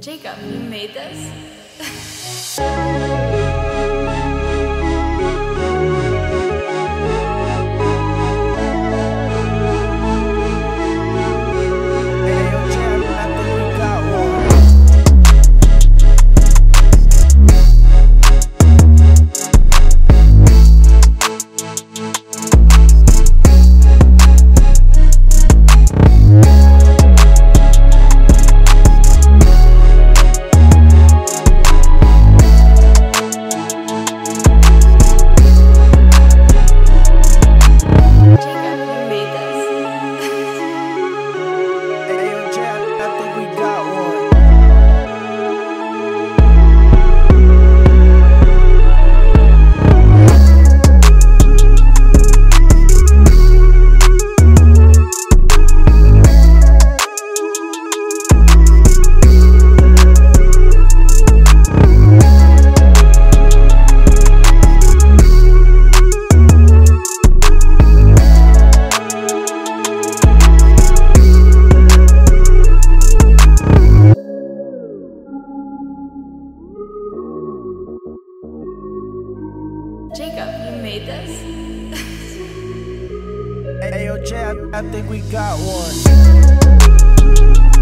Jacob, you made this? Jacob, you made this? Ayo, Jam, I think we got one.